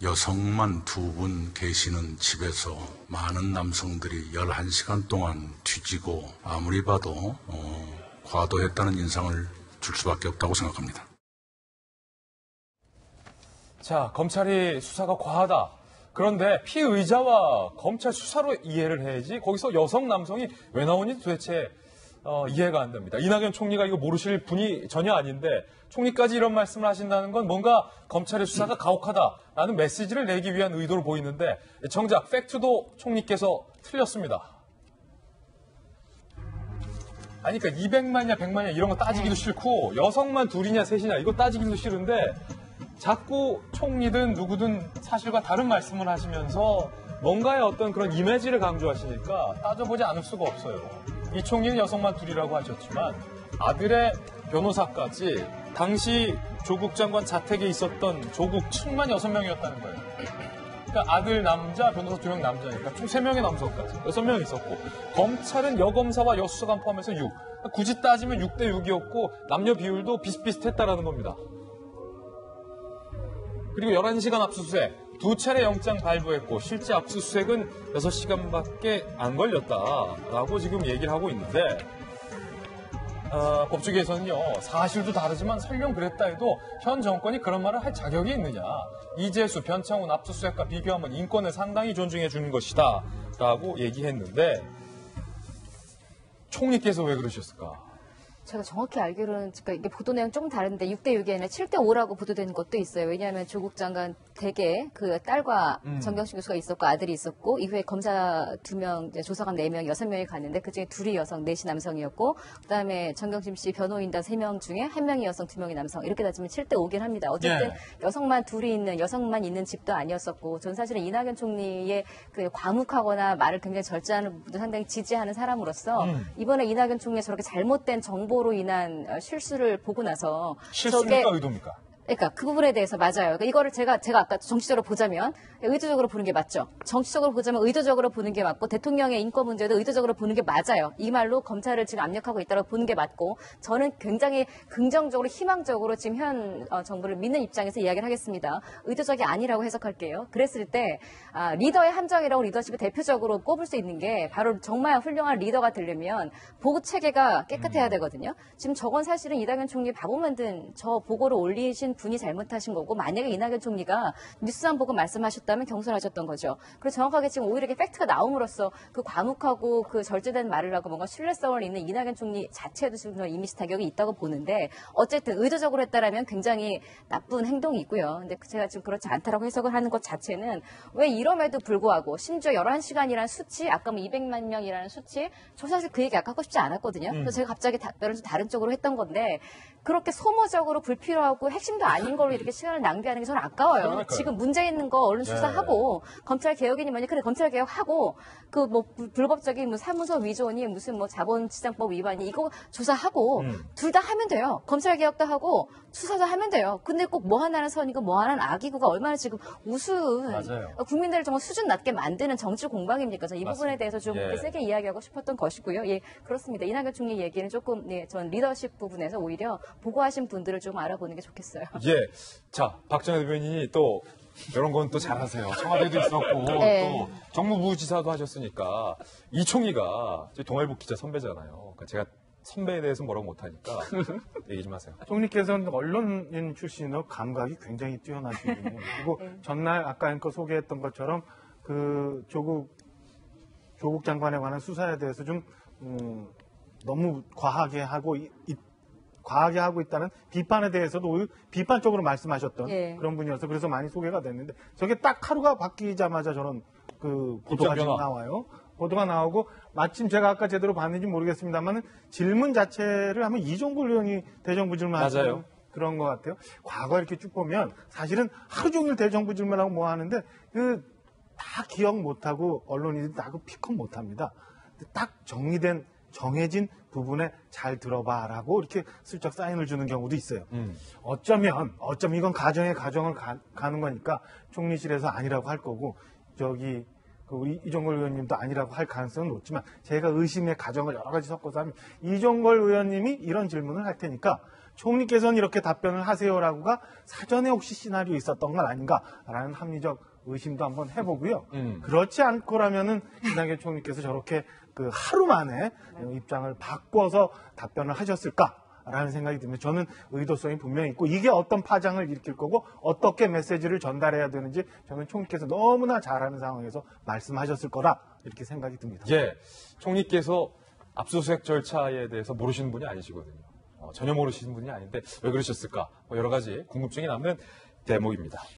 여성만 두 분 계시는 집에서 많은 남성들이 11시간 동안 뒤지고 아무리 봐도 어, 과도했다는 인상을 줄 수밖에 없다고 생각합니다. 자, 검찰이 수사가 과하다. 그런데 피의자와 검찰 수사로 이해를 해야지 거기서 여성 남성이 왜 나오는지 도대체 어, 이해가 안 됩니다. 이낙연 총리가 이거 모르실 분이 전혀 아닌데 총리까지 이런 말씀을 하신다는 건 뭔가 검찰의 수사가 가혹하다라는 메시지를 내기 위한 의도로 보이는데 정작 팩트도 총리께서 틀렸습니다. 아니 그러니까 200만이냐 100만이냐 이런 거 따지기도 싫고 여성만 둘이냐 셋이냐 이거 따지기도 싫은데 자꾸 총리든 누구든 사실과 다른 말씀을 하시면서 뭔가의 어떤 그런 이미지를 강조하시니까 따져보지 않을 수가 없어요. 이 총리는 여성만 둘이라고 하셨지만 아들의 변호사까지 당시 조국 장관 자택에 있었던 조국 측만 여섯 명이었다는 거예요. 그러니까 아들 남자, 변호사 두 명 남자니까 총 세 명의 남성까지 여섯 명 있었고 검찰은 여검사와 여수사관 포함해서 6. 굳이 따지면 6대 6이었고 남녀 비율도 비슷비슷했다라는 겁니다. 그리고 11시간 압수수색 두 차례 영장 발부했고 실제 압수수색은 6시간밖에 안 걸렸다라고 지금 얘기를 하고 있는데 어, 법조계에서는요 사실도 다르지만 설령 그랬다 해도 현 정권이 그런 말을 할 자격이 있느냐 이재수, 변창훈 압수수색과 비교하면 인권을 상당히 존중해 주는 것이다 라고 얘기했는데 총리께서 왜 그러셨을까? 제가 정확히 알기로는 그러니까 이게 보도 내용 조금 다른데 6대 6이 아니라 7대 5라고 보도되는 것도 있어요. 왜냐하면 조국 장관 댁에 그 딸과 음. 정경심 교수가 있었고 아들이 있었고 이후에 검사 두 명, 조사관 네 명, 여섯 명이 갔는데 그중에 둘이 여성, 넷이 남성이었고 그다음에 정경심 씨 변호인단 세 명 중에 한 명이 여성, 두 명이 남성 이렇게 따지면 7대 5긴 합니다. 어쨌든 예. 여성만 둘이 있는 여성만 있는 집도 아니었었고 전 사실은 이낙연 총리의 그 과묵하거나 말을 굉장히 절제하는 부분도 상당히 지지하는 사람으로서 음. 이번에 이낙연 총리의 저렇게 잘못된 정보 로 인한 어, 실수를 보고 나서 실수입니까 의도입니까? 그러니까 그 부분에 대해서 맞아요. 그러니까 이거를 제가 제가 아까 정치적으로 보자면 의도적으로 보는 게 맞죠. 정치적으로 보자면 의도적으로 보는 게 맞고 대통령의 인권 문제도 의도적으로 보는 게 맞아요. 이 말로 검찰을 지금 압력하고 있다고 보는 게 맞고 저는 굉장히 긍정적으로 희망적으로 지금 현 어, 정부를 믿는 입장에서 이야기를 하겠습니다. 의도적이 아니라고 해석할게요. 그랬을 때 아, 리더의 함정이라고 리더십을 대표적으로 꼽을 수 있는 게 바로 정말 훌륭한 리더가 되려면 보고 체계가 깨끗해야 되거든요. 지금 저건 사실은 이낙연 총리 바보 만든 저 보고를 올리신 분이 잘못하신 거고 만약에 이낙연 총리가 뉴스만 보고 말씀하셨다면 경솔하셨던 거죠. 그리고 정확하게 지금 오히려 이렇게 팩트가 나옴으로써 그 과묵하고 그 절제된 말을 하고 뭔가 신뢰성을 있는 이낙연 총리 자체도 지금 이미지 타격이 있다고 보는데 어쨌든 의도적으로 했다라면 굉장히 나쁜 행동이 있고요. 근데 제가 지금 그렇지 않다라고 해석을 하는 것 자체는 왜 이럼에도 불구하고 심지어 11시간이라는 수치, 아까 뭐 200만 명이라는 수치, 저 사실 그 얘기 아까 하고 싶지 않았거든요. 그래서 제가 갑자기 답변을 좀 다른 쪽으로 했던 건데 그렇게 소모적으로 불필요하고 핵심도 아닌 걸로 이렇게 시간을 낭비하는 게 저는 아까워요. 그러니까요. 지금 문제 있는 거 얼른 수사하고 검찰 개혁이니 뭐니 그래 검찰 개혁하고 그 뭐 불법적인 뭐 사무소 위조니 무슨 뭐 자본시장법 위반이 이거 조사하고 음. 둘다 하면 돼요. 검찰 개혁도 하고 수사도 하면 돼요. 근데 꼭 뭐 하나는 선이고 뭐 하나는 악이고가 얼마나 지금 우스운 맞아요. 어, 국민들을 정말 수준 낮게 만드는 정치 공방입니까? 저는 이 부분에. 대해서 좀 예. 세게 이야기하고 싶었던 것이고요. 예, 그렇습니다. 이낙연 총리 얘기는 조금 네, 전 리더십 부분에서 오히려 보고하신 분들을 좀 알아보는 게 좋겠어요. 예. 자, 박정희 대변인이 또 이런 건 또 잘하세요. 청와대도 있었고 네. 또 정무부 지사도 하셨으니까 이 총리가 동아일보 기자 선배잖아요. 그러니까 제가 선배에 대해서 뭐라고 못하니까 얘기 좀 하세요. 총리께서는 언론인 출신으로 감각이 굉장히 뛰어나시군요. 그리고 전날 아까 앵커 소개했던 것처럼 그 조국 조국 장관에 관한 수사에 대해서 좀 음, 너무 과하게 하고 이- 이- 과하게 하고 있다는 비판에 대해서도 비판적으로 말씀하셨던 예. 그런 분이어서 그래서 많이 소개가 됐는데 저게 딱 하루가 바뀌자마자 저런 그 보도가 지금. 나와요. 보도가 나오고 마침 제가 아까 제대로 봤는지 모르겠습니다만 질문 자체를 하면 이종걸 의원이 대정부 질문하시는. 그런 것 같아요. 과거 이렇게 쭉 보면 사실은 하루 종일 대정부 질문하고 뭐 하는데 그 다 기억 못하고 언론인들이 다그 피컷 못합니다. 딱 정리된 정해진 부분에 잘 들어봐라고 이렇게 슬쩍 사인을 주는 경우도 있어요. 음. 어쩌면 어쩌면 이건 가정의 가정을 가, 는 거니까 총리실에서 아니라고 할 거고 저기 그 우리 이종걸 의원님도 아니라고 할 가능성은 높지만 제가 의심의 가정을 여러 가지 섞어서 하면 이종걸 의원님이 이런 질문을 할 테니까 총리께서는 이렇게 답변을 하세요라고가 사전에 혹시 시나리오 있었던 건 아닌가라는 합리적 의심도 한번 해보고요. 음. 그렇지 않고라면은 이낙연 총리께서 저렇게 그 하루 만에 입장을 바꿔서 답변을 하셨을까? 라는 생각이 듭니다. 저는 의도성이 분명히 있고 이게 어떤 파장을 일으킬 거고 어떻게 메시지를 전달해야 되는지 저는 총리께서 너무나 잘하는 상황에서 말씀하셨을 거라 이렇게 생각이 듭니다. 예, 총리께서 압수수색 절차에 대해서 모르시는 분이 아니시거든요. 어, 전혀 모르시는 분이 아닌데 왜 그러셨을까? 뭐 여러 가지 궁금증이 남는 대목입니다.